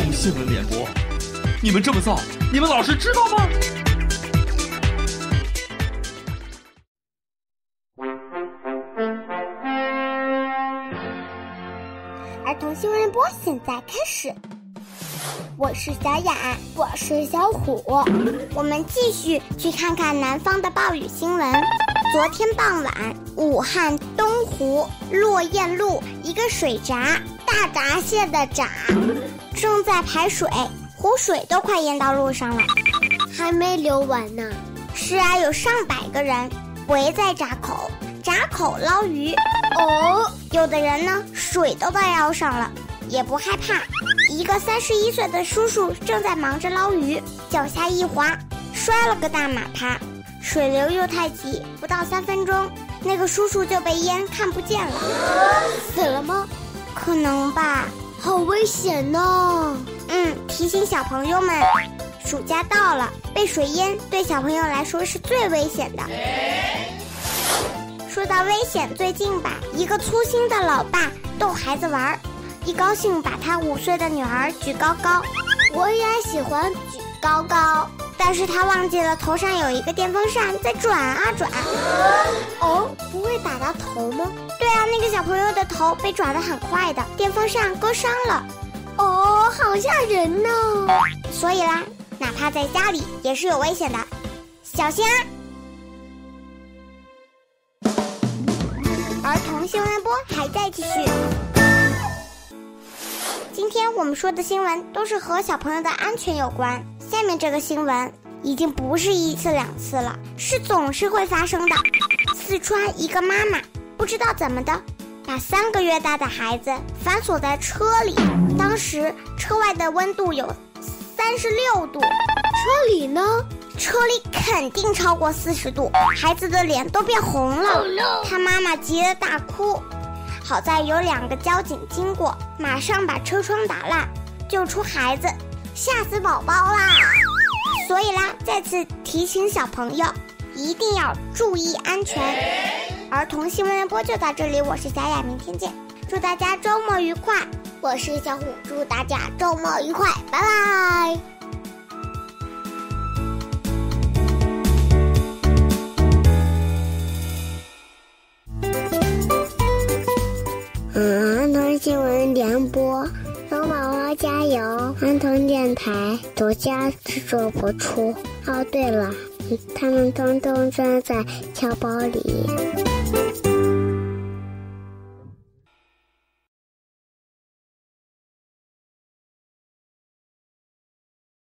童新闻联播，你们这么造，你们老师知道吗？儿童新闻联播现在开始，我是小雅，我是小虎，我们继续去看看南方的暴雨新闻。昨天傍晚，武汉东湖落雁路一个水闸大闸蟹的闸正在排水，湖水都快淹到路上了，还没流完呢。是啊，有上百个人围在闸口，闸口捞鱼。哦，有的人呢，水都到腰上了，也不害怕。一个三十一岁的叔叔正在忙着捞鱼，脚下一滑，摔了个大马趴。水流又太急，不到三分钟，那个叔叔就被淹看不见了。死了吗？可能吧。好危险呢！嗯，提醒小朋友们，暑假到了，被水淹对小朋友来说是最危险的。说到危险，最近吧，一个粗心的老爸逗孩子玩儿，一高兴把他五岁的女儿举高高。我也喜欢举高高，但是他忘记了头上有一个电风扇在转啊转。哦，不会打到头吗？对啊，那个小朋友的头被转得很快的，电风扇割伤了。哦，好吓人呢！所以啦，哪怕在家里也是有危险的，小心啊！儿童新闻播还在继续。今天我们说的新闻都是和小朋友的安全有关。下面这个新闻已经不是一次两次了，是总是会发生的。四川一个妈妈不知道怎么的，把三个月大的孩子反锁在车里，当时车外的温度有三十六度，车里呢？车里肯定超过四十度，孩子的脸都变红了，他妈妈急得大哭。好在有两个交警经过，马上把车窗打烂，救出孩子，吓死宝宝啦！所以啦，再次提醒小朋友，一定要注意安全。儿童新闻联播就到这里，我是小雅，明天见，祝大家周末愉快。我是小虎，祝大家周末愉快，拜拜。嗯，儿童新闻联播，由安藤！电台独家制作播出。哦，对了，他们通通装在钱包里。